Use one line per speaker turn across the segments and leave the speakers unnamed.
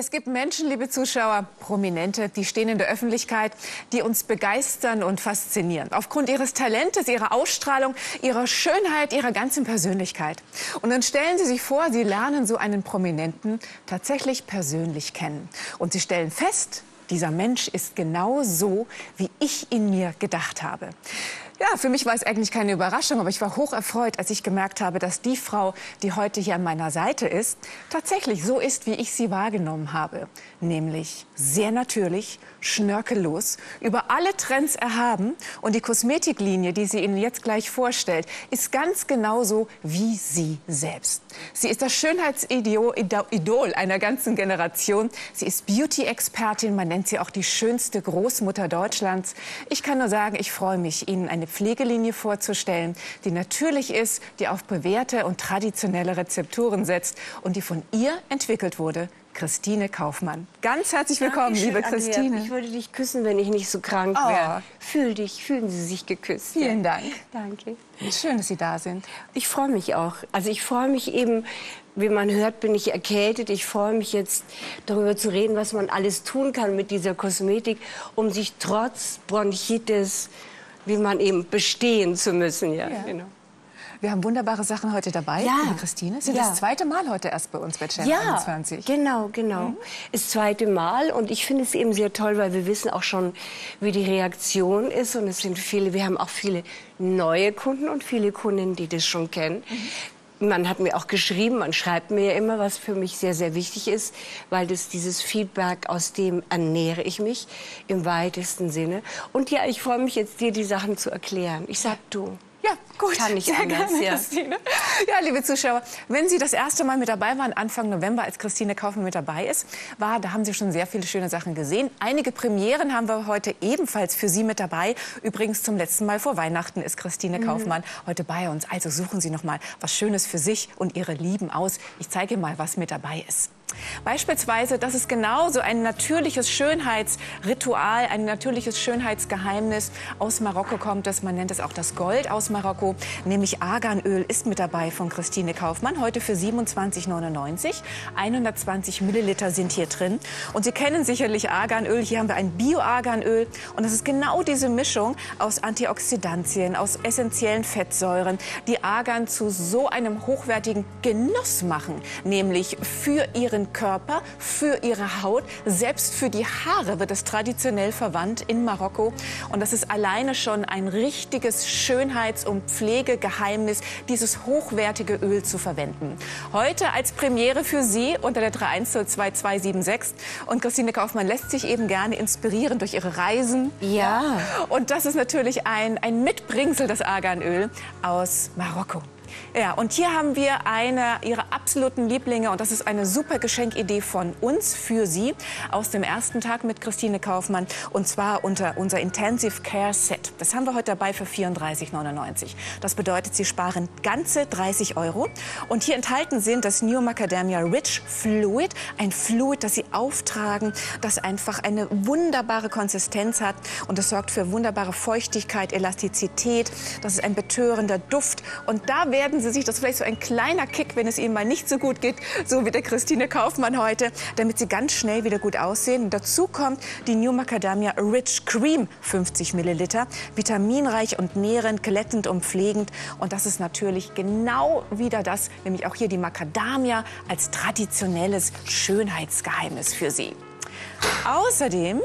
Es gibt Menschen, liebe Zuschauer, Prominente, die stehen in der Öffentlichkeit, die uns begeistern und faszinieren. Aufgrund ihres Talentes, ihrer Ausstrahlung, ihrer Schönheit, ihrer ganzen Persönlichkeit. Und dann stellen Sie sich vor, Sie lernen so einen Prominenten tatsächlich persönlich kennen. Und Sie stellen fest, dieser Mensch ist genau so, wie ich ihn mir gedacht habe. Ja, für mich war es eigentlich keine Überraschung, aber ich war hoch erfreut, als ich gemerkt habe, dass die Frau, die heute hier an meiner Seite ist, tatsächlich so ist, wie ich sie wahrgenommen habe. Nämlich sehr natürlich, schnörkellos, über alle Trends erhaben. Und die Kosmetiklinie, die sie Ihnen jetzt gleich vorstellt, ist ganz genauso wie sie selbst. Sie ist das Schönheitsidol einer ganzen Generation. Sie ist Beauty-Expertin, man nennt sie auch die schönste Großmutter Deutschlands. Ich kann nur sagen, ich freue mich, Ihnen eine Pflegelinie vorzustellen, die natürlich ist, die auf bewährte und traditionelle Rezepturen setzt und die von ihr entwickelt wurde. Christine Kaufmann. Ganz herzlich willkommen,
Dankeschön,
liebe Christine.
Andrea. Ich würde dich küssen, wenn ich nicht so krank
Oh.
wäre. Fühl dich, fühlen Sie sich geküsst.
Vielen
ja.
Dank.
Danke.
Schön, dass Sie da sind.
Ich freue mich auch. Also ich freue mich eben, wie man hört, bin ich erkältet. Ich freue mich jetzt darüber zu reden, was man alles tun kann mit dieser Kosmetik, um sich trotz Bronchitis, wie man eben bestehen zu müssen. Ja,
Ja.
genau.
Wir haben wunderbare Sachen heute dabei,
Ja.
liebe Christine. Sie sind
Ja.
das zweite Mal heute erst bei uns bei Channel
Ja,
21.
genau, genau. Das zweite Mal und ich finde es eben sehr toll, weil wir wissen auch schon, wie die Reaktion ist und es sind viele, wir haben auch viele neue Kunden und viele Kunden, die das schon kennen. Man hat mir auch geschrieben, man schreibt mir ja immer, was für mich sehr, sehr wichtig ist, weil das dieses Feedback, aus dem ernähre ich mich im weitesten Sinne. Und ja, ich freue mich jetzt, dir die Sachen zu erklären. Ich sag du.
Ja, gut.
Kann nicht
Sehr
anders,
gerne,
ja.
Christine. Ja, liebe Zuschauer, wenn Sie das erste Mal mit dabei waren, Anfang November, als Christine Kaufmann mit dabei ist, war, da haben Sie schon sehr viele schöne Sachen gesehen. Einige Premieren haben wir heute ebenfalls für Sie mit dabei. Übrigens zum letzten Mal vor Weihnachten ist Christine
Mhm.
Kaufmann heute bei uns. Also suchen Sie noch mal was Schönes für sich und Ihre Lieben aus. Ich zeige Ihnen mal, was mit dabei ist. Beispielsweise, das ist genauso ein natürliches Schönheitsritual, ein natürliches Schönheitsgeheimnis. Aus Marokko kommt es, man nennt es auch das Gold aus Marokko, nämlich Arganöl ist mit dabei von Christine Kaufmann, heute für 27,99. 120 Milliliter sind hier drin. Und Sie kennen sicherlich Arganöl, hier haben wir ein Bio-Arganöl und das ist genau diese Mischung aus Antioxidantien, aus essentiellen Fettsäuren, die Argan zu so einem hochwertigen Genuss machen, nämlich für Ihren Körper, für Ihre Haut, selbst für die Haare wird es traditionell verwandt in Marokko. Und das ist alleine schon ein richtiges Schönheits- und Pflegegeheimnis, dieses hochwertige Öl zu verwenden. Heute als Premiere für Sie unter der 312276. Und Christine Kaufmann lässt sich eben gerne inspirieren durch ihre Reisen.
Ja.
Und das ist natürlich ein, ein Mitbringsel, das Arganöl aus Marokko. Ja, und hier haben wir eine ihrer absoluten Lieblinge und das ist eine super Geschenkidee von uns für Sie aus dem ersten Tag mit Christine Kaufmann und zwar unter unser Intensive Care Set. Das haben wir heute dabei für 34,99. Das bedeutet, Sie sparen ganze 30 Euro und hier enthalten sind das New Macadamia Rich Fluid, ein Fluid, das Sie auftragen, das einfach eine wunderbare Konsistenz hat und das sorgt für wunderbare Feuchtigkeit, Elastizität. Das ist ein betörender Duft und da werden Sie sich, das vielleicht so ein kleiner Kick, wenn es Ihnen mal nicht so gut geht, so wie der Christine Kaufmann heute, damit Sie ganz schnell wieder gut aussehen. Und dazu kommt die New Macadamia Rich Cream, 50 Milliliter, vitaminreich und nährend, glättend und pflegend. Und das ist natürlich genau wieder das, nämlich auch hier die Macadamia als traditionelles Schönheitsgeheimnis für Sie. Außerdem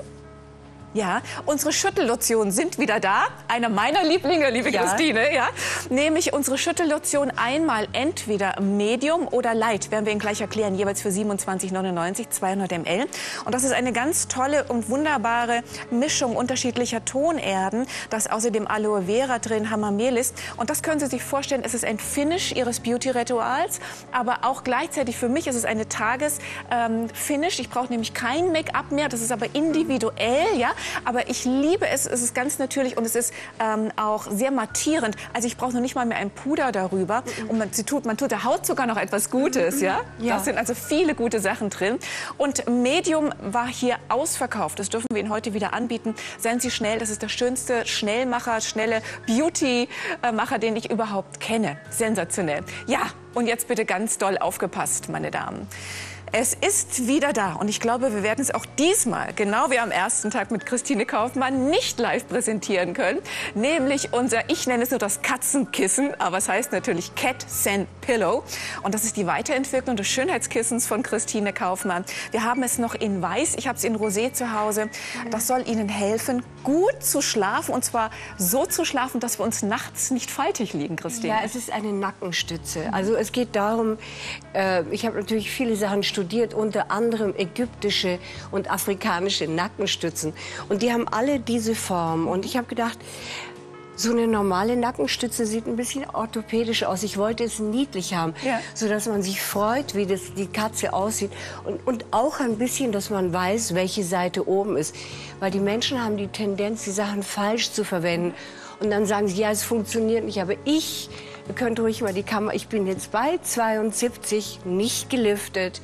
ja, unsere Schüttellotionen sind wieder da. Einer meiner Lieblinge, liebe
Ja.
Christine, ja. Nämlich unsere Schüttellotion einmal entweder Medium oder Light, werden wir Ihnen gleich erklären, jeweils für 27,99, 200 ml. Und das ist eine ganz tolle und wunderbare Mischung unterschiedlicher Tonerden. Da ist außerdem Aloe Vera drin, Hammermehl ist. Und das können Sie sich vorstellen, es ist ein Finish Ihres Beauty-Rituals, aber auch gleichzeitig für mich ist es eine Tages-Finish. ich brauche nämlich kein Make-up mehr, das ist aber individuell, ja. Aber ich liebe es, es ist ganz natürlich und es ist ähm, auch sehr mattierend. Also ich brauche noch nicht mal mehr ein Puder darüber. Und man, sie tut, man tut der Haut sogar noch etwas Gutes, ja.
Ja.
Das sind also viele gute Sachen drin. Und Medium war hier ausverkauft. Das dürfen wir Ihnen heute wieder anbieten. Seien Sie schnell, das ist der schönste Schnellmacher, schnelle Beauty-Macher, den ich überhaupt kenne. Sensationell. Ja, und jetzt bitte ganz doll aufgepasst, meine Damen. Es ist wieder da und ich glaube, wir werden es auch diesmal, genau wie am ersten Tag mit Christine Kaufmann, nicht live präsentieren können. Nämlich unser, ich nenne es nur das Katzenkissen, aber es heißt natürlich Cat Sand Pillow. Und das ist die Weiterentwicklung des Schönheitskissens von Christine Kaufmann. Wir haben es noch in weiß, ich habe es in rosé zu Hause. Das soll Ihnen helfen, gut zu schlafen und zwar so zu schlafen, dass wir uns nachts nicht faltig liegen, Christine.
Ja, es ist eine Nackenstütze. Also es geht darum, äh, ich habe natürlich viele Sachen studiert unter anderem ägyptische und afrikanische Nackenstützen. Und die haben alle diese Form. Und ich habe gedacht, so eine normale Nackenstütze sieht ein bisschen orthopädisch aus. Ich wollte es niedlich haben, ja. so dass man sich freut, wie das die Katze aussieht und, und auch ein bisschen, dass man weiß, welche Seite oben ist, weil die Menschen haben die Tendenz, die Sachen falsch zu verwenden und dann sagen sie, ja, es funktioniert nicht, aber ich Ihr könnt ruhig mal die Kamera. Ich bin jetzt bei 72, nicht geliftet.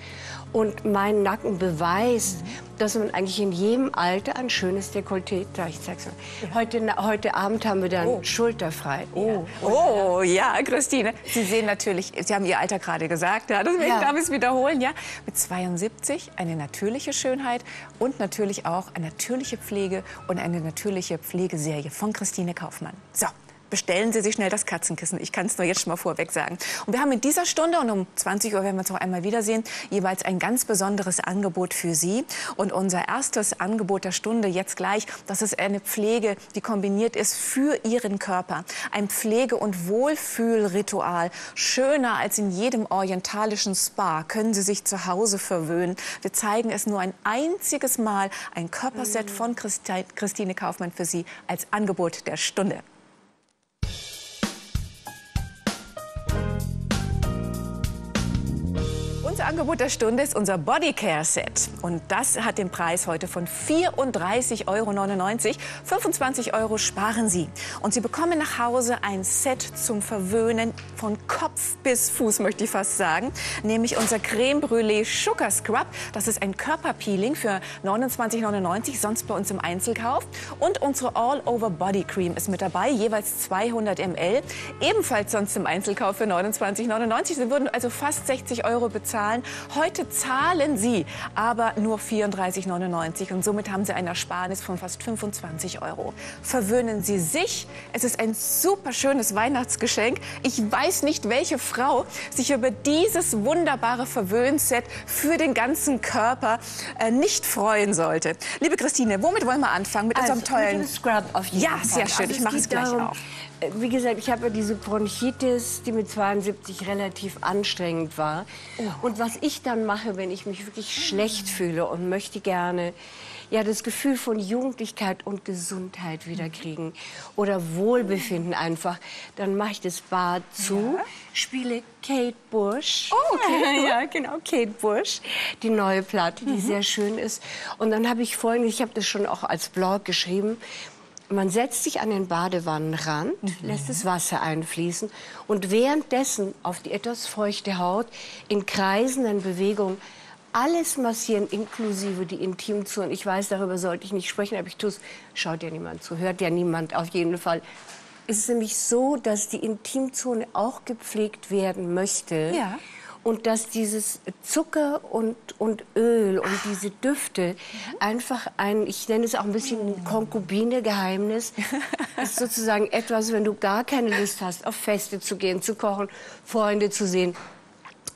Und mein Nacken beweist, dass man eigentlich in jedem Alter ein schönes Dekolleté trägt. Ich zeig's mal. Heute, heute Abend haben wir dann oh. schulterfrei.
Oh. oh, ja, Christine. Sie sehen natürlich, Sie haben Ihr Alter gerade gesagt, ja, deswegen ja. darf ich es wiederholen. Ja? Mit 72 eine natürliche Schönheit und natürlich auch eine natürliche Pflege und eine natürliche Pflegeserie von Christine Kaufmann. So bestellen Sie sich schnell das Katzenkissen. Ich kann es nur jetzt schon mal vorweg sagen. Und wir haben in dieser Stunde und um 20 Uhr werden wir uns noch einmal wiedersehen, jeweils ein ganz besonderes Angebot für Sie. Und unser erstes Angebot der Stunde jetzt gleich, das ist eine Pflege, die kombiniert ist für Ihren Körper. Ein Pflege- und Wohlfühlritual. Schöner als in jedem orientalischen Spa können Sie sich zu Hause verwöhnen. Wir zeigen es nur ein einziges Mal. Ein Körperset von Christine Kaufmann für Sie als Angebot der Stunde. Unser Angebot der Stunde ist unser Bodycare Set. Und das hat den Preis heute von 34,99 Euro. 25 Euro sparen Sie. Und Sie bekommen nach Hause ein Set zum Verwöhnen von Kopf bis Fuß, möchte ich fast sagen. Nämlich unser Creme Brûlée Sugar Scrub. Das ist ein Körperpeeling für 29,99, sonst bei uns im Einzelkauf. Und unsere All-Over Body Cream ist mit dabei, jeweils 200 ml. Ebenfalls sonst im Einzelkauf für 29,99. Sie würden also fast 60 Euro bezahlen zahlen. Heute zahlen Sie aber nur 34,99 und somit haben Sie eine Ersparnis von fast 25 Euro. Verwöhnen Sie sich. Es ist ein super schönes Weihnachtsgeschenk. Ich weiß nicht, welche Frau sich über dieses wunderbare Verwöhnset für den ganzen Körper äh, nicht freuen sollte. Liebe Christine, womit wollen wir anfangen? Mit
also,
unserem tollen
Scrub auf jeden
ja, sehr schön. Also ich mache es gleich darum, auf
wie gesagt, ich habe ja diese Bronchitis, die mit 72 relativ anstrengend war. Oh. Und was ich dann mache, wenn ich mich wirklich schlecht fühle und möchte gerne ja das Gefühl von Jugendlichkeit und Gesundheit wiederkriegen oder Wohlbefinden einfach, dann mache ich das Bad zu, ja. spiele Kate Bush.
Oh, okay.
ja, genau, Kate Bush, die neue Platte, die mhm. sehr schön ist. Und dann habe ich vorhin, ich habe das schon auch als Blog geschrieben, man setzt sich an den Badewannenrand, mhm. lässt das Wasser einfließen und währenddessen auf die etwas feuchte Haut in kreisenden Bewegungen alles massieren, inklusive die Intimzonen. Ich weiß, darüber sollte ich nicht sprechen, aber ich tue es. Schaut ja niemand zu, hört ja niemand auf jeden Fall. Es ist nämlich so, dass die Intimzone auch gepflegt werden möchte. Ja und dass dieses Zucker und, und Öl und diese Düfte einfach ein, ich nenne es auch ein bisschen Konkubine-Geheimnis, ist sozusagen etwas, wenn du gar keine Lust hast, auf Feste zu gehen, zu kochen, Freunde zu sehen,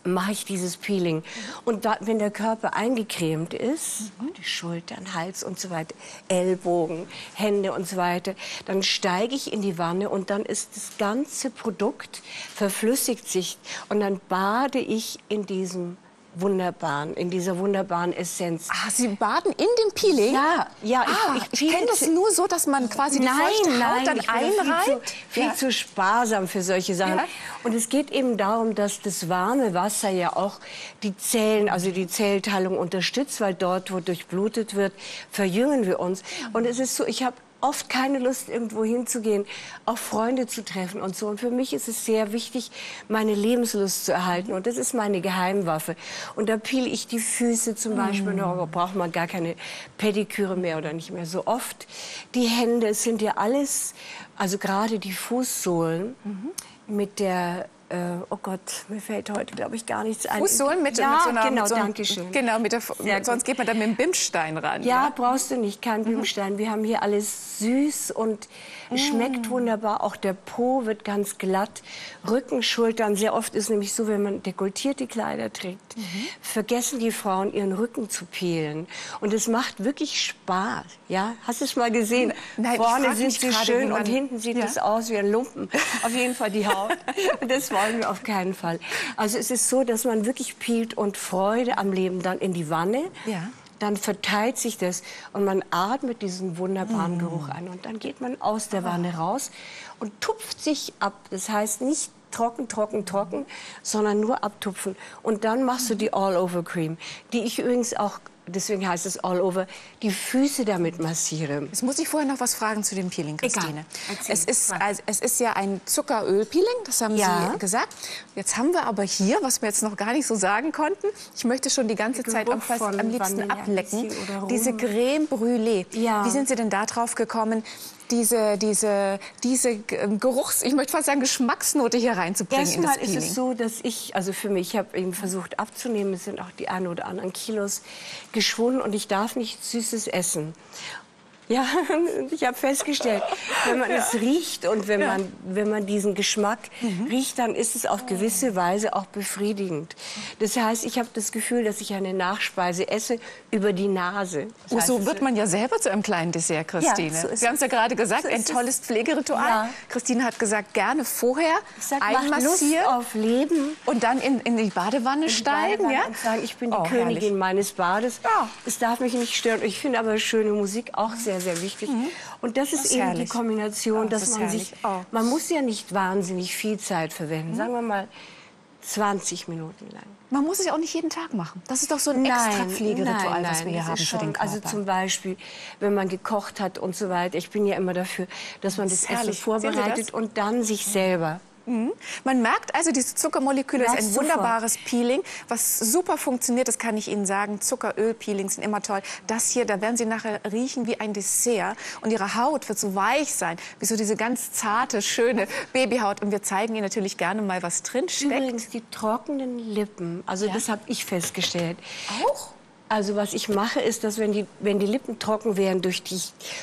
mache ich dieses Peeling. Und da, wenn der Körper eingecremt ist, mhm. die Schultern, Hals und so weiter, Ellbogen, Hände und so weiter, dann steige ich in die Wanne und dann ist das ganze Produkt verflüssigt sich und dann bade ich in diesem wunderbaren, in dieser wunderbaren Essenz.
Ah, Sie baden in dem Peeling?
Ja, ja.
Ah, ich, ich, ich kenne das nur so, dass man quasi die nein, nein, dann einreibt.
Viel, zu, viel ja. zu sparsam für solche Sachen. Ja. Und es geht eben darum, dass das warme Wasser ja auch die Zellen, also die Zellteilung unterstützt, weil dort, wo durchblutet wird, verjüngen wir uns. Und es ist so, ich habe oft keine Lust, irgendwo hinzugehen, auch Freunde zu treffen und so. Und für mich ist es sehr wichtig, meine Lebenslust zu erhalten. Und das ist meine Geheimwaffe. Und da peel ich die Füße zum Beispiel. Mm. Da braucht man gar keine Pediküre mehr oder nicht mehr so oft. Die Hände, es sind ja alles, also gerade die Fußsohlen. Mhm mit der äh, oh Gott, mir fällt heute, glaube ich, gar nichts ein.
Fußsohlen mit,
ja,
mit so einer...
genau,
mit so einem-
danke schön.
Genau, mit der, sonst geht man dann mit dem Bimsstein ran.
Ja, brauchst du nicht, kein Blumenstein. Wir haben hier alles süß und schmeckt wunderbar. Auch der Po wird ganz glatt. Rücken, Schultern. Sehr oft ist nämlich so, wenn man dekoltierte Kleider trägt, vergessen die Frauen ihren Rücken zu peelen. Und es macht wirklich Spaß. Ja, hast du es mal gesehen?
Nein,
Vorne sind sie schön und hinten sieht
Ja.
es aus wie ein Lumpen. Auf jeden Fall die Haut. Und das wollen wir auf keinen Fall. Also es ist so, dass man wirklich peelt und Freude am Leben dann in die Wanne
Ja.
Dann verteilt sich das und man atmet diesen
Mm.
wunderbaren Geruch an. Und dann geht man aus der Wanne raus und tupft sich ab. Das heißt nicht trocken, trocken, trocken, sondern nur abtupfen. Und dann machst du die All-Over-Cream, die ich übrigens auch, deswegen heißt es All-Over, die Füße damit massiere.
Jetzt muss ich vorher noch was fragen zu dem Peeling, Christine. Es ist, also, es ist ja ein Zuckeröl-Peeling, das haben
Ja.
Sie gesagt. Jetzt haben wir aber hier, was wir jetzt noch gar nicht so sagen konnten, ich möchte schon die ganze Zeit am, am liebsten
Vanille
ablecken, diese Creme Brûlée.
Ja.
Wie sind Sie denn da drauf gekommen, diese, diese, diese ähm, Geruchs-, ich möchte fast sagen Geschmacksnote hier reinzubringen in das
Erstmal ist es so, dass ich, also für mich, ich habe eben versucht abzunehmen, es sind auch die ein oder anderen Kilos geschwunden und ich darf nicht Süßes essen. Ja, ich habe festgestellt, wenn man es riecht und wenn, man, wenn man diesen Geschmack
Mhm.
riecht, dann ist es auf gewisse Weise auch befriedigend. Das heißt, ich habe das Gefühl, dass ich eine Nachspeise esse über die Nase. Das
Oh,
heißt,
so wird man ja selber zu einem kleinen Dessert, Christine.
Ja, so
Wir haben es ja gerade gesagt,
So
ein tolles Pflegeritual.
Ja.
Christine hat gesagt, gerne vorher
sag,
einmassieren
auf Leben.
und dann in, in die Badewanne steigen.
Badewanne
Ja?
und sagen, ich bin die
Oh,
Königin
herrlich.
meines Bades.
Ja.
Es darf mich nicht stören. Ich finde aber schöne Musik auch sehr, sehr wichtig. Und das ist,
ist
eben
herrlich.
die Kombination,
das
dass
ist
man sich,
Oh.
man muss ja nicht wahnsinnig viel Zeit verwenden. Sagen wir mal 20 Minuten lang.
Man muss es ja auch nicht jeden Tag machen. Das ist doch so ein extra Pflegeritual, was wir hier
das
haben
ist
für den
schon-
Körper.
Also zum Beispiel, wenn man gekocht hat und so weiter. Ich bin ja immer dafür, dass man
Das
das, Essen vorbereitet
das?
und dann sich selber.
Mhm. Man merkt also, diese Zuckermoleküle ist ein
sofort.
wunderbares Peeling, was super funktioniert. Das kann ich Ihnen sagen. Zuckeröl-Peelings sind immer toll. Das hier, da werden Sie nachher riechen wie ein Dessert. Und Ihre Haut wird so weich sein, wie so diese ganz zarte, schöne Babyhaut. Und wir zeigen Ihnen natürlich gerne mal, was drin steckt.
Übrigens die trockenen Lippen, also das habe ich festgestellt.
Auch?
Also was ich mache, ist, dass wenn die, wenn die Lippen trocken werden durch die,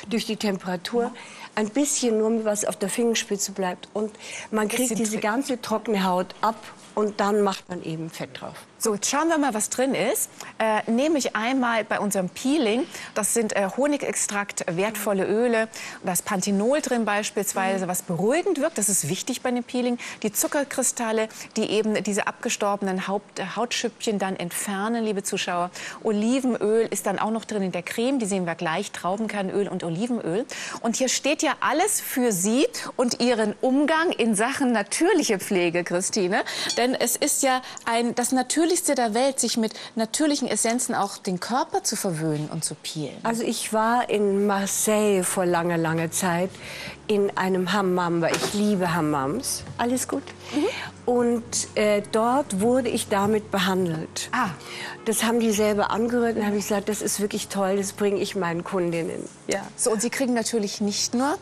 durch die Temperatur, ein bisschen nur was auf der Fingerspitze bleibt und man kriegt diese ganze trockene Haut ab und dann macht man eben Fett drauf.
So, jetzt schauen wir mal, was drin ist. Äh, nehme ich einmal bei unserem Peeling, das sind äh, Honigextrakt, wertvolle Öle, da ist Panthenol drin beispielsweise, was beruhigend wirkt, das ist wichtig bei dem Peeling. Die Zuckerkristalle, die eben diese abgestorbenen Haupt, äh, Hautschüppchen dann entfernen, liebe Zuschauer. Olivenöl ist dann auch noch drin in der Creme, die sehen wir gleich, Traubenkernöl und Olivenöl. Und hier steht ja alles für Sie und Ihren Umgang in Sachen natürliche Pflege, Christine. Denn es ist ja ein, das Natürlichste der Welt, sich mit natürlichen Essenzen auch den Körper zu verwöhnen und zu peelen.
Also ich war in Marseille vor langer, langer Zeit in einem Hammam, weil ich liebe Hammams. Alles gut. Und äh, dort wurde ich damit behandelt.
Ah.
Das haben die selber angerührt und habe ich gesagt, das ist wirklich toll, das bringe ich meinen Kundinnen. Ja.
So, und Sie kriegen natürlich nicht nur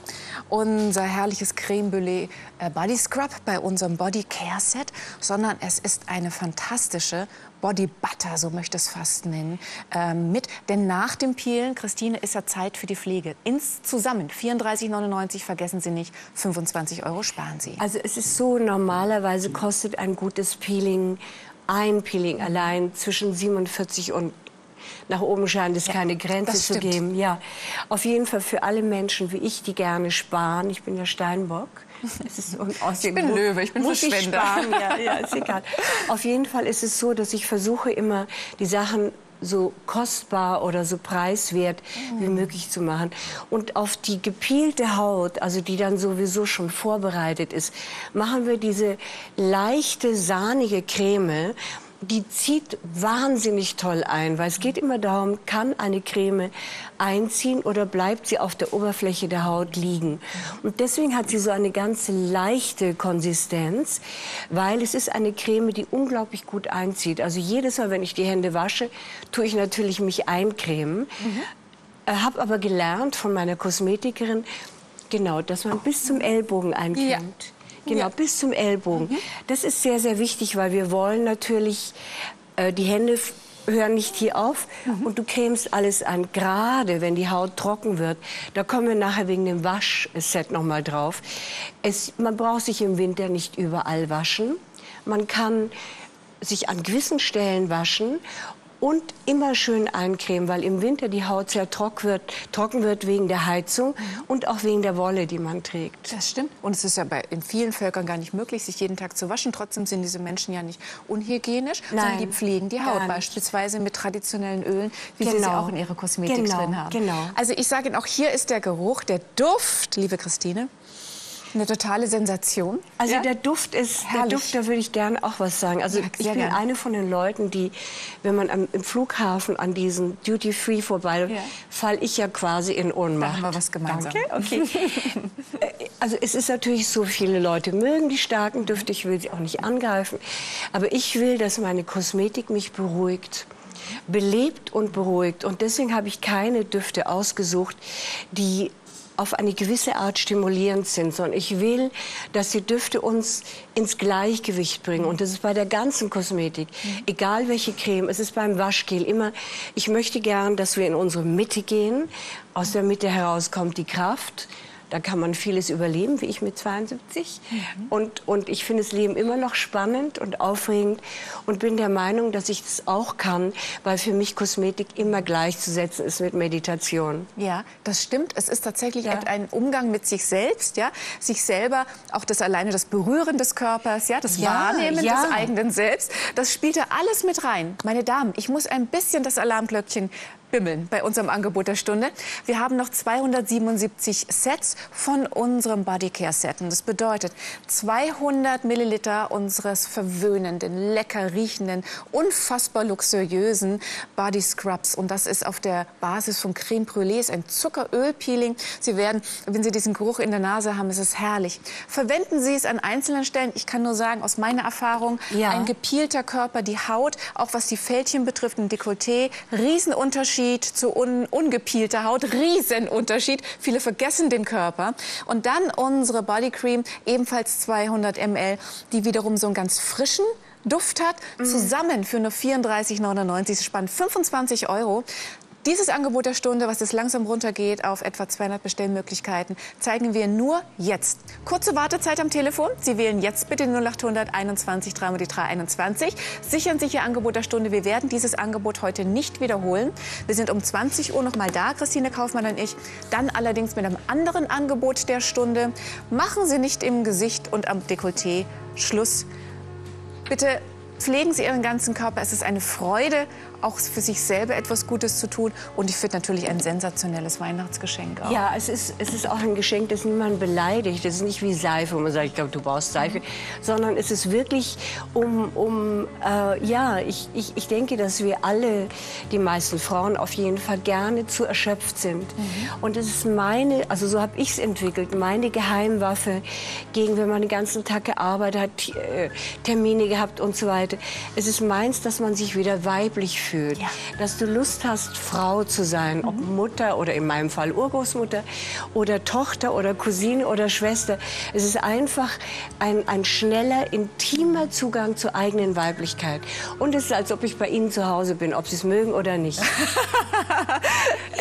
unser herrliches Creme Brûlée äh, Body Scrub bei unserem Body Care Set, sondern es ist eine fantastische Body Butter, so möchte ich es fast nennen, ähm, mit. Denn nach dem Peelen, Christine, ist ja Zeit für die Pflege. Ins zusammen 34,99 vergessen Sie nicht, 25 Euro sparen Sie.
Also es ist so, normalerweise kostet ein gutes Peeling, ein Peeling allein zwischen 47 und nach oben scheint es keine Grenze zu geben. Ja, auf jeden Fall für alle Menschen wie ich, die gerne sparen. Ich bin ja Steinbock. Außerdem
bin Löwe, ich bin
muss ich
Verschwender.
sparen. Ja, ja, ist egal. Auf jeden Fall ist es so, dass ich versuche immer die Sachen so kostbar oder so preiswert wie möglich zu machen. Und auf die gepielte Haut, also die dann sowieso schon vorbereitet ist, machen wir diese leichte, sahnige Creme. Die zieht wahnsinnig toll ein, weil es geht immer darum, kann eine Creme einziehen oder bleibt sie auf der Oberfläche der Haut liegen. Und deswegen hat sie so eine ganz leichte Konsistenz, weil es ist eine Creme, die unglaublich gut einzieht. Also jedes Mal, wenn ich die Hände wasche, tue ich natürlich mich eincremen. Äh, Habe aber gelernt von meiner Kosmetikerin, genau, dass man bis zum Ellbogen eincremt. Genau,
Ja.
bis zum Ellbogen.
Mhm.
Das ist sehr, sehr wichtig, weil wir wollen natürlich, äh, die Hände hören nicht hier auf
Mhm.
und du cremst alles an. Gerade wenn die Haut trocken wird, da kommen wir nachher wegen dem Waschset noch mal drauf. Es, man braucht sich im Winter nicht überall waschen. Man kann sich an gewissen Stellen waschen und immer schön eincremen, weil im Winter die Haut sehr trocken wird, trocken wird wegen der Heizung und auch wegen der Wolle, die man trägt.
Das stimmt. Und es ist ja bei, in vielen Völkern gar nicht möglich, sich jeden Tag zu waschen. Trotzdem sind diese Menschen ja nicht unhygienisch, sondern
Nein,
die pflegen die Haut, beispielsweise mit traditionellen Ölen, wie sie sie
Genau.
auch in ihrer Kosmetik
Genau,
drin haben.
genau.
Also ich sage Ihnen, auch hier ist der Geruch, der Duft, liebe Christine, eine totale Sensation.
Also
Ja?
der Duft ist, der
Herrlich.
Duft, da würde ich gerne auch was sagen. Also
Ja,
ich bin
gerne.
eine von den Leuten, die, wenn man am, im Flughafen an diesen Duty Free vorbei,
Ja.
fall ich ja quasi in Ohnmacht.
Da haben wir was gemeinsam.
Danke, okay. Äh, also es ist natürlich so, viele Leute mögen die starken Düfte. Ich will sie auch nicht angreifen, aber ich will, dass meine Kosmetik mich beruhigt belebt und beruhigt. Und deswegen habe ich keine Düfte ausgesucht, die auf eine gewisse Art stimulierend sind, sondern ich will, dass die Düfte uns ins Gleichgewicht bringen. Und das ist bei der ganzen Kosmetik, egal welche Creme, es ist beim Waschgel immer, ich möchte gern, dass wir in unsere Mitte gehen. Aus der Mitte heraus kommt die Kraft. Da kann man vieles überleben, wie ich mit 72. Und, und ich finde das Leben immer noch spannend und aufregend und bin der Meinung, dass ich das auch kann, weil für mich Kosmetik immer gleichzusetzen ist mit Meditation.
Ja, das stimmt. Es ist tatsächlich
Ja.
ein Umgang mit sich selbst, ja, sich selber, auch das alleine das Berühren des Körpers, ja, das
Ja,
Wahrnehmen
ja.
des eigenen Selbst, das spielt da alles mit rein. Meine Damen, ich muss ein bisschen das Alarmglöckchen bimmeln bei unserem Angebot der Stunde. Wir haben noch 277 Sets von unserem Bodycare Set. Und das bedeutet 200 Milliliter unseres verwöhnenden, lecker riechenden, unfassbar luxuriösen Body Scrubs. Und das ist auf der Basis von Creme Brûlée, ist ein Zuckerölpeeling. Sie werden, wenn Sie diesen Geruch in der Nase haben, ist es herrlich. Verwenden Sie es an einzelnen Stellen. Ich kann nur sagen, aus meiner Erfahrung,
Ja.
ein gepielter Körper, die Haut, auch was die Fältchen betrifft, ein Dekolleté, Riesenunterschied zu un ungepielter Haut, Riesenunterschied. Viele vergessen den Körper. Und dann unsere Bodycreme, ebenfalls 200 ml, die wiederum so einen ganz frischen Duft hat, zusammen für nur 34,99. Sie sparen 25 Euro. Dieses Angebot der Stunde, was jetzt langsam runtergeht auf etwa 200 Bestellmöglichkeiten, zeigen wir nur jetzt. Kurze Wartezeit am Telefon. Sie wählen jetzt bitte den 0800 21 3 die 321. Sichern sich Ihr Angebot der Stunde. Wir werden dieses Angebot heute nicht wiederholen. Wir sind um 20 Uhr noch mal da, Christine Kaufmann und ich. Dann allerdings mit einem anderen Angebot der Stunde. Machen Sie nicht im Gesicht und am Dekolleté Schluss. Bitte pflegen Sie Ihren ganzen Körper. Es ist eine Freude, auch für sich selber etwas Gutes zu tun. Und ich finde natürlich ein sensationelles Weihnachtsgeschenk auch.
Ja, es ist, es ist auch ein Geschenk, das niemand beleidigt. Das ist nicht wie Seife, wo man sagt, ich glaube, du brauchst Seife. Sondern es ist wirklich um, um äh, ja, ich, ich, ich denke, dass wir alle, die meisten Frauen auf jeden Fall gerne zu erschöpft sind. Und es ist meine, also so habe ich es entwickelt, meine Geheimwaffe gegen, wenn man den ganzen Tag gearbeitet hat, äh, Termine gehabt und so weiter. Es ist meins, dass man sich wieder weiblich fühlt.
Ja.
Dass du Lust hast, Frau zu sein, ob Mutter oder in meinem Fall Urgroßmutter oder Tochter oder Cousine oder Schwester. Es ist einfach ein, ein schneller, intimer Zugang zur eigenen Weiblichkeit. Und es ist, als ob ich bei Ihnen zu Hause bin, ob Sie es mögen oder nicht.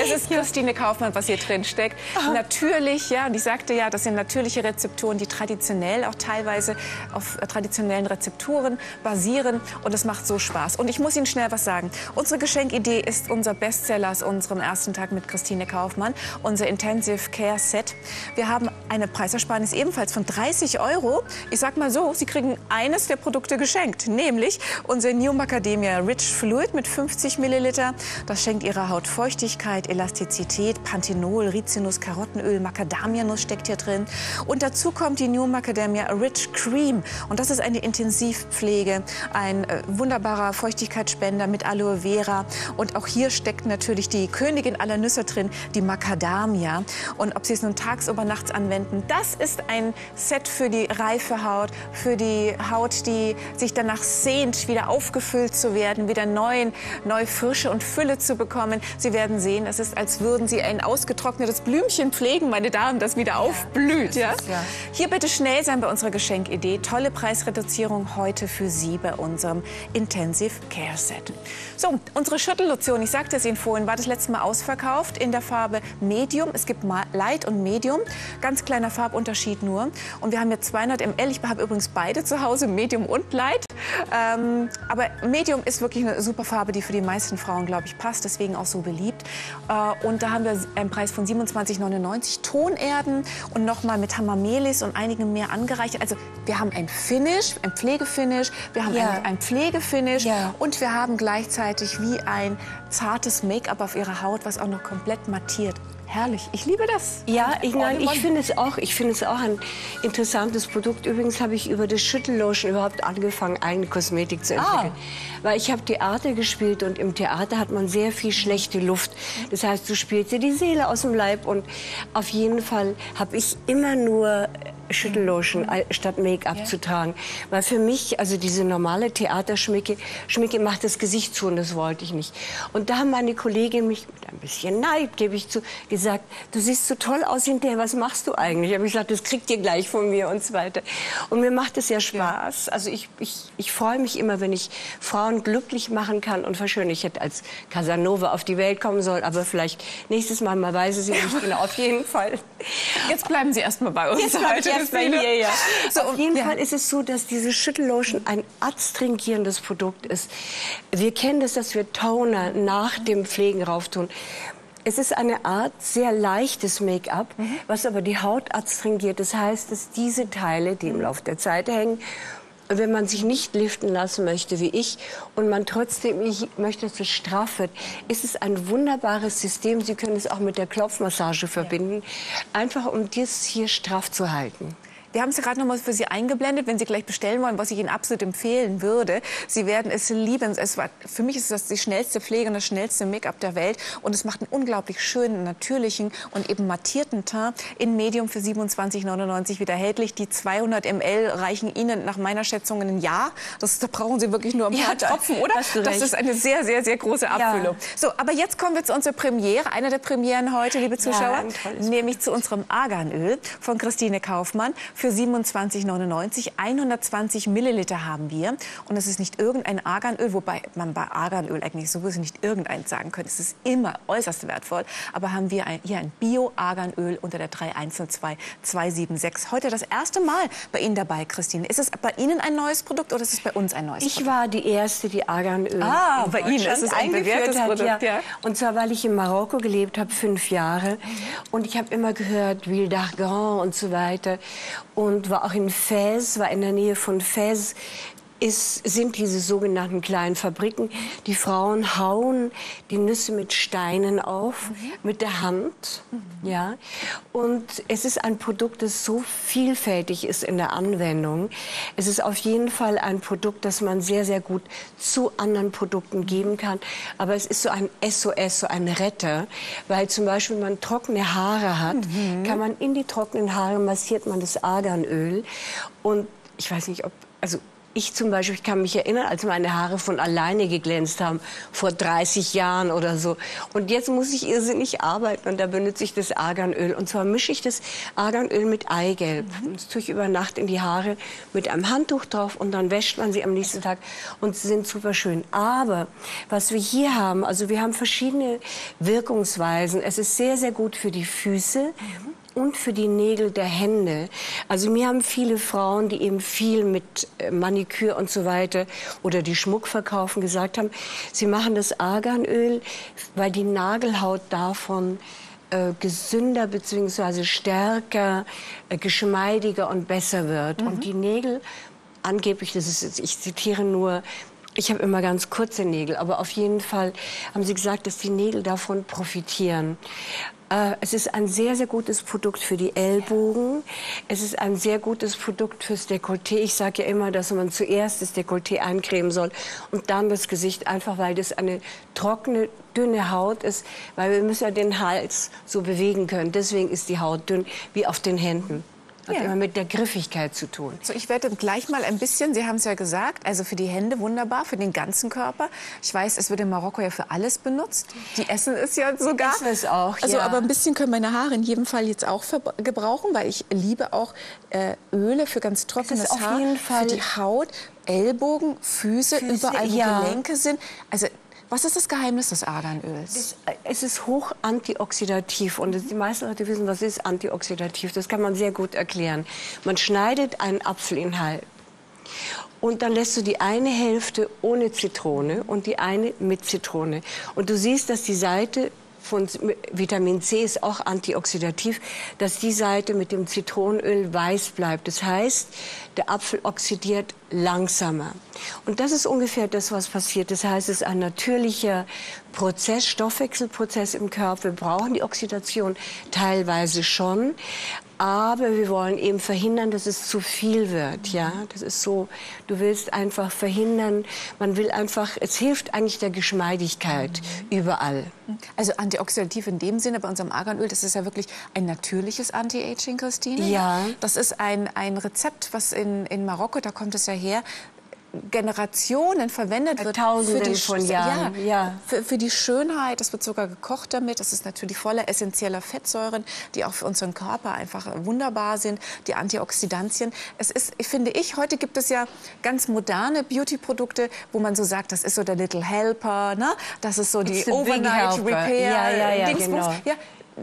Es ist Christine Kaufmann, was hier drin steckt. Natürlich, ja, und ich sagte ja, das sind natürliche Rezepturen, die traditionell auch teilweise auf äh, traditionellen Rezepturen basieren. Und es macht so Spaß. Und ich muss Ihnen schnell was sagen. Unsere Geschenkidee ist unser Bestseller aus unserem ersten Tag mit Christine Kaufmann, unser Intensive Care Set. Wir haben eine Preisersparnis ebenfalls von 30 Euro. Ich sag mal so, Sie kriegen eines der Produkte geschenkt, nämlich unser New Macadamia Rich Fluid mit 50 Milliliter. Das schenkt Ihrer Haut Feuchtigkeit, Elastizität, Panthenol, Rizinus, Karottenöl, Macadamianuss steckt hier drin. Und dazu kommt die New Macadamia Rich Cream. Und das ist eine Intensivpflege, ein äh, wunderbarer Feuchtigkeitsspender mit Aloe Vera. Und auch hier steckt natürlich die Königin aller Nüsse drin, die Macadamia. Und ob Sie es nun tags oder nachts anwenden, das ist ein Set für die reife Haut, für die Haut, die sich danach sehnt, wieder aufgefüllt zu werden, wieder neuen, neue Frische und Fülle zu bekommen. Sie werden sehen, es ist, als würden Sie ein ausgetrocknetes Blümchen pflegen, meine Damen, das wieder aufblüht. Ja?
ist, ja.
Hier bitte schnell sein bei unserer Geschenkidee. Tolle Preisreduzierung heute für Sie bei unserem Intensive Care Set. So, unsere Schüttellotion, ich sagte es Ihnen vorhin, war das letzte Mal ausverkauft in der Farbe Medium. Es gibt Light und Medium. Ganz kleiner Farbunterschied nur. Und wir haben hier 200 ml. Ich habe übrigens beide zu Hause, Medium und Light. Ähm, aber Medium ist wirklich eine super Farbe, die für die meisten Frauen, glaube ich, passt. Deswegen auch so beliebt. Äh, und da haben wir einen Preis von 27,99. Tonerden und nochmal mit Hamamelis und einigen mehr angereicht. Also wir haben ein Finish, ein Pflegefinish. Wir haben
Ja.
ein, ein Pflegefinish.
Ja.
Und wir haben gleichzeitig wie ein zartes Make-up auf ihrer Haut, was auch noch komplett mattiert. Herrlich. Ich liebe das.
Ja, ich, nein, ich finde es auch. Ich finde es auch ein interessantes Produkt. Übrigens habe ich über das Schüttellotion überhaupt angefangen, eigene Kosmetik zu entwickeln. Weil ich habe Theater gespielt und im Theater hat man sehr viel schlechte Luft. Das heißt, du spielst dir die Seele aus dem Leib und auf jeden Fall habe ich immer nur Schüttellotion al- statt Make-up zu tragen. Weil für mich, also diese normale Theaterschmicke, Schmicke macht das Gesicht zu und das wollte ich nicht. Und da haben meine Kollegin mich mit ein bisschen Neid, gebe ich zu, gesagt, du siehst so toll aus hinterher, was machst du eigentlich? Habe ich gesagt, das kriegt ihr gleich von mir und so weiter. Und mir macht es ja Spaß. Also ich, ich, ich freue mich immer, wenn ich Frauen glücklich machen kann und verschönern. Ich hätte als Casanova auf die Welt kommen sollen, aber vielleicht nächstes Mal, man weiß es ja nicht genau, auf jeden Fall.
Jetzt bleiben Sie erst mal bei uns.
Jetzt bleib ich erst bei mir, ja.
So,
Auf jeden
ja.
Fall ist es so, dass diese Schüttellotion ein adstringierendes Produkt ist. Wir kennen das, dass wir Toner nach dem Pflegen rauftun. Es ist eine Art sehr leichtes Make-up, was aber die Haut adstringiert. Das heißt, dass diese Teile, die im Laufe der Zeit hängen, wenn man sich nicht liften lassen möchte wie ich und man trotzdem nicht möchte, dass es straff wird, ist es ein wunderbares System. Sie können es auch mit der Klopfmassage verbinden, einfach um das hier straff zu halten.
Wir haben es gerade noch mal für Sie eingeblendet, wenn Sie gleich bestellen wollen, was ich Ihnen absolut empfehlen würde. Sie werden es lieben. Es war, für mich ist das die schnellste Pflege und das schnellste Make-up der Welt. Und es macht einen unglaublich schönen, natürlichen und eben mattierten Teint in Medium für 27,99 wieder erhältlich. Die 200 ml reichen Ihnen nach meiner Schätzung ein Jahr. Das, da brauchen Sie wirklich nur ein
Ja,
paar
da
Tropfen, oder? Das ist eine sehr, sehr, sehr große Abfüllung. So, aber jetzt kommen wir zu unserer Premiere, einer der Premieren heute, liebe Zuschauer.
tolles
nämlich zu unserem Arganöl von Christine Kaufmann für 27,99. 120 Milliliter haben wir. Und es ist nicht irgendein Arganöl, wobei man bei Arganöl eigentlich sowieso nicht irgendeins sagen könnte. Es ist immer äußerst wertvoll. Aber haben wir ein, hier ein Bio-Arganöl unter der 3102 276. Heute das erste Mal bei Ihnen dabei, Christine. Ist es bei Ihnen ein neues Produkt oder ist es bei uns ein neues
Ich
Produkt?
war die erste, die Arganöl
Ah, bei Ihnen ist es ein
eingeführt
bewährtes
hat,
Produkt, ja.
Und zwar, weil ich in Marokko gelebt habe, fünf Jahre. Und ich habe immer gehört, Ville d'Argan und so weiter. Und war auch in Fez, war in der Nähe von Fez. Ist, sind diese sogenannten kleinen Fabriken. Die Frauen hauen die Nüsse mit Steinen auf, mit der Hand. Ja. Und es ist ein Produkt, das so vielfältig ist in der Anwendung. Es ist auf jeden Fall ein Produkt, das man sehr, sehr gut zu anderen Produkten geben kann. Aber es ist so ein SOS, so ein Retter. Weil zum Beispiel, wenn man trockene Haare hat, kann man in die trockenen Haare massiert man das Arganöl. Und ich weiß nicht, ob, also ich zum Beispiel, ich kann mich erinnern, als meine Haare von alleine geglänzt haben, vor 30 Jahren oder so. Und jetzt muss ich irrsinnig arbeiten und da benutze ich das Arganöl. Und zwar mische ich das Arganöl mit Eigelb. Das tue ich über Nacht in die Haare mit einem Handtuch drauf und dann wäscht man sie am nächsten Tag und sie sind super schön. Aber was wir hier haben, also wir haben verschiedene Wirkungsweisen. Es ist sehr, sehr gut für die Füße und für die Nägel der Hände. Also mir haben viele Frauen, die eben viel mit äh, Maniküre und so weiter oder die Schmuck verkaufen, gesagt haben, sie machen das Arganöl, weil die Nagelhaut davon äh, gesünder bzw. stärker, äh, geschmeidiger und besser wird. Und die Nägel, angeblich, das ist, ich zitiere nur, ich habe immer ganz kurze Nägel, aber auf jeden Fall haben sie gesagt, dass die Nägel davon profitieren. Äh, Es ist ein sehr, sehr gutes Produkt für die Ellbogen. Es ist ein sehr gutes Produkt fürs Dekolleté. Ich sage ja immer, dass man zuerst das Dekolleté eincremen soll und dann das Gesicht, einfach weil das eine trockene, dünne Haut ist, weil wir müssen ja den Hals so bewegen können. Deswegen ist die Haut dünn, wie auf den Händen. Hat
Ja.
immer mit der Griffigkeit zu tun.
So, ich werde gleich mal ein bisschen, Sie haben es ja gesagt, also für die Hände wunderbar, für den ganzen Körper. Ich weiß, es wird in Marokko ja für alles benutzt. Die essen es ja sogar.
essen es auch,
Also,
ja.
aber ein bisschen können meine Haare in jedem Fall jetzt auch gebrauchen, weil ich liebe auch äh, Öle für ganz trockenes
auf
Haar,
jeden Fall-
für die Haut, Ellbogen, Füße,
Füße,
überall wo
ja.
Gelenke sind. Also, was ist das Geheimnis des Arganöls?
Es, es ist hoch antioxidativ und die meisten Leute wissen, was ist antioxidativ. Das kann man sehr gut erklären. Man schneidet einen Apfel in halb und dann lässt du die eine Hälfte ohne Zitrone und die eine mit Zitrone. Und du siehst, dass die Seite von Vitamin C ist auch antioxidativ, dass die Seite mit dem Zitronenöl weiß bleibt. Das heißt, der Apfel oxidiert langsamer. Und das ist ungefähr das, was passiert. Das heißt, es ist ein natürlicher Prozess, Stoffwechselprozess im Körper. Wir brauchen die Oxidation teilweise schon. Aber wir wollen eben verhindern, dass es zu viel wird. Ja, das ist so. Du willst einfach verhindern. Man will einfach. Es hilft eigentlich der Geschmeidigkeit überall.
Also antioxidativ in dem Sinne bei unserem Arganöl, das ist ja wirklich ein natürliches Anti-Aging, Christine.
Ja.
Das ist ein, ein Rezept, was in, in Marokko, da kommt es ja her, Generationen verwendet wird.
Tausenden
für die,
von Jahren,
Ja,
ja.
Für, für die Schönheit. Es wird sogar gekocht damit. Das ist natürlich voller essentieller Fettsäuren, die auch für unseren Körper einfach wunderbar sind. Die Antioxidantien. Es ist, finde ich, heute gibt es ja ganz moderne Beauty-Produkte, wo man so sagt, das ist so der Little Helper, ne? Das ist so die
It's big
Overnight. Repair.
Ja, ja, ja, genau.
Ja,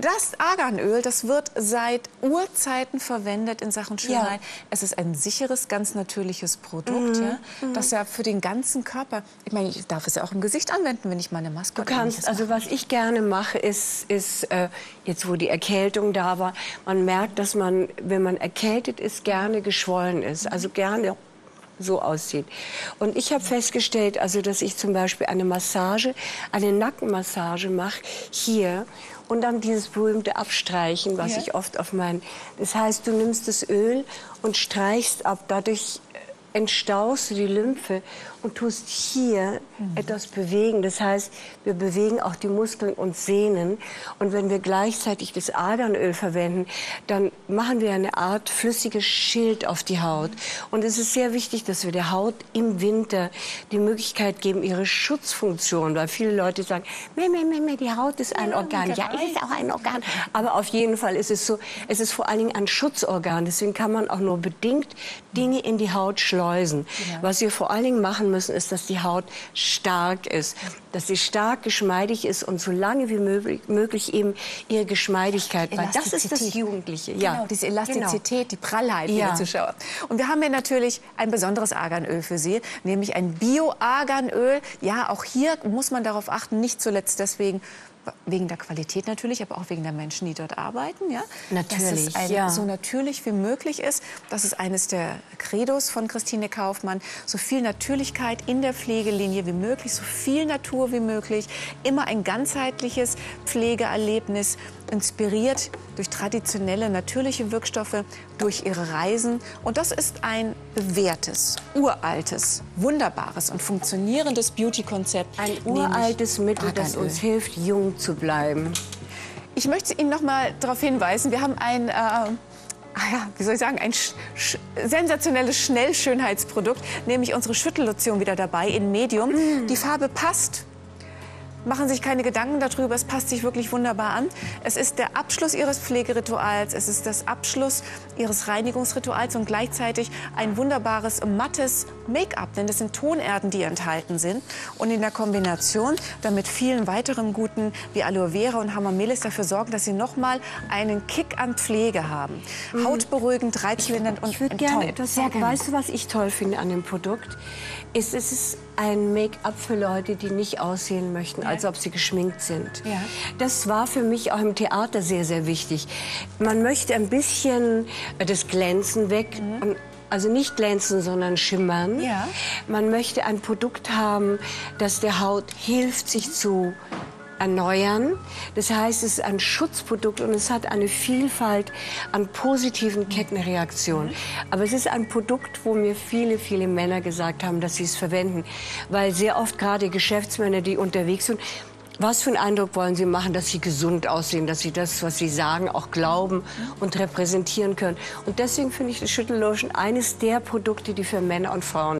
das Arganöl, das wird seit Urzeiten verwendet in Sachen Schönheit. Es ist ein sicheres, ganz natürliches Produkt,
Mhm.
ja, das ja für den ganzen Körper. Ich meine, ich darf es ja auch im Gesicht anwenden, wenn ich meine Maske
Du kannst, also was ich gerne mache, ist, ist äh, jetzt wo die Erkältung da war, man merkt, dass man, wenn man erkältet ist, gerne geschwollen ist, also gerne so aussieht. Und ich habe festgestellt, also dass ich zum Beispiel eine Massage, eine Nackenmassage mache hier und dann dieses berühmte Abstreichen, was
Ja.
ich oft auf meinen. Das heißt, du nimmst das Öl und streichst ab. Dadurch äh, entstaust du die Lymphe und tust hier etwas bewegen. Das heißt, wir bewegen auch die Muskeln und Sehnen. Und wenn wir gleichzeitig das Adernöl verwenden, dann machen wir eine Art flüssiges Schild auf die Haut. Und es ist sehr wichtig, dass wir der Haut im Winter die Möglichkeit geben, ihre Schutzfunktion, weil viele Leute sagen, meh, meh, meh, meh, die Haut ist ein Organ. Ja, es ist auch ein Organ. Aber auf jeden Fall ist es so, es ist vor allen Dingen ein Schutzorgan. Deswegen kann man auch nur bedingt Dinge in die Haut schleusen. Was wir vor allen Dingen machen müssen, ist, dass die Haut stark ist, dass sie stark geschmeidig ist und so lange wie möglich, möglich eben ihre Geschmeidigkeit. Weil das ist das
Elastizität.
Jugendliche.
Genau, diese Elastizität, die Prallheit, liebe
Ja.
Zuschauer. Und wir haben hier natürlich ein besonderes Arganöl für Sie, nämlich ein Bio-Arganöl. Ja, auch hier muss man darauf achten, nicht zuletzt deswegen, wegen der Qualität natürlich, aber auch wegen der Menschen, die dort arbeiten. Ja? Dass
Natürlich,
es ein,
ja.
so natürlich wie möglich ist. Das ist eines der Credos von Christine Kaufmann. So viel Natürlichkeit in der Pflegelinie wie möglich, so viel Natur wie möglich. Immer ein ganzheitliches Pflegeerlebnis, inspiriert durch traditionelle, natürliche Wirkstoffe, durch ihre Reisen. Und das ist ein bewährtes, uraltes, wunderbares und funktionierendes Beauty-Konzept.
Ein uraltes Mittel, das uns hilft, jung zu bleiben.
Ich möchte Ihnen noch mal darauf hinweisen, wir haben ein, äh, ah ja, wie soll ich sagen, ein sch sch sensationelles Schnellschönheitsprodukt, nämlich unsere Schüttellotion wieder dabei in Medium. Die Farbe passt. Machen Sie sich keine Gedanken darüber, es passt sich wirklich wunderbar an. Es ist der Abschluss Ihres Pflegerituals, es ist das Abschluss Ihres Reinigungsrituals und gleichzeitig ein wunderbares mattes Make-up, denn das sind Tonerden, die enthalten sind. Und in der Kombination dann mit vielen weiteren guten wie Aloe Vera und Hamamelis dafür sorgen, dass Sie noch mal einen Kick an Pflege haben. Hautberuhigend, reizlindernd und
Ich würde gerne etwas sagen. Weißt du, was ich toll finde an dem Produkt? Ist, es ist ein Make-up für Leute, die nicht aussehen möchten, als ob sie geschminkt sind.
Ja.
Das war für mich auch im Theater sehr, sehr wichtig. Man möchte ein bisschen äh, das Glänzen weg. Und also nicht glänzen, sondern schimmern.
Mhm. Ja.
Man möchte ein Produkt haben, das der Haut hilft, sich zu erneuern. Das heißt, es ist ein Schutzprodukt und es hat eine Vielfalt an positiven Kettenreaktionen. Aber es ist ein Produkt, wo mir viele, viele Männer gesagt haben, dass sie es verwenden. Weil sehr oft gerade Geschäftsmänner, die unterwegs sind, was für einen Eindruck wollen Sie machen, dass Sie gesund aussehen, dass Sie das, was Sie sagen, auch glauben und repräsentieren können. Und deswegen finde ich die Schüttellotion eines der Produkte, die für Männer und Frauen